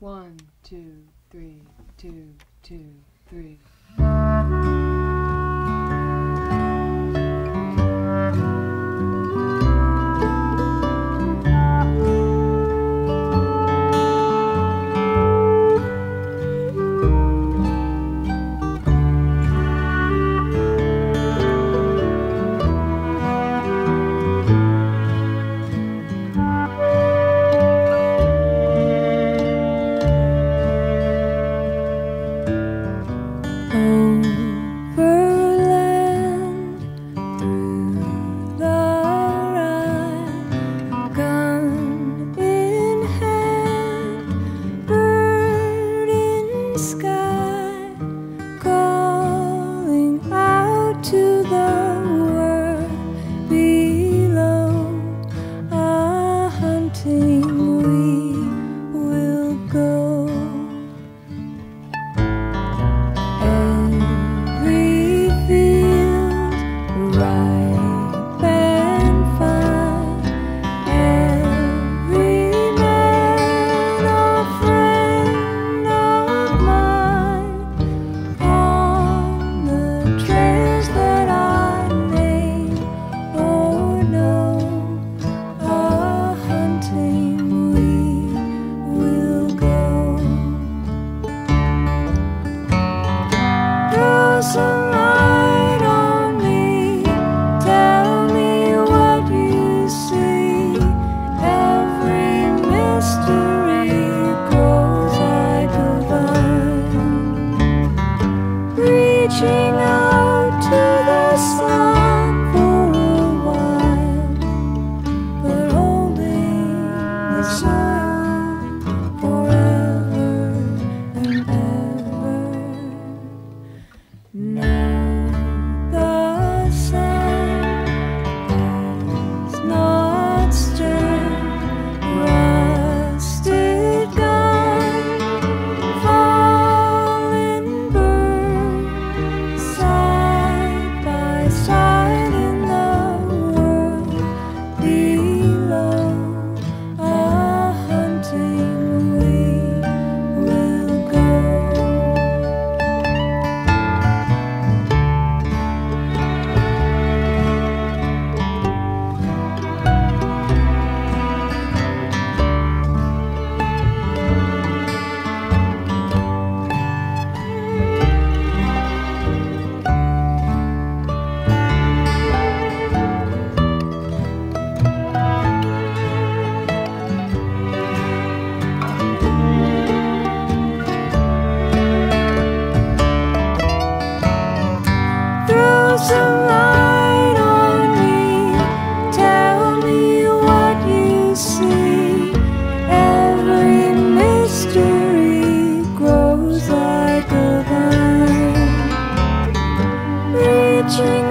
One, two, three, two, two, three. counting wishing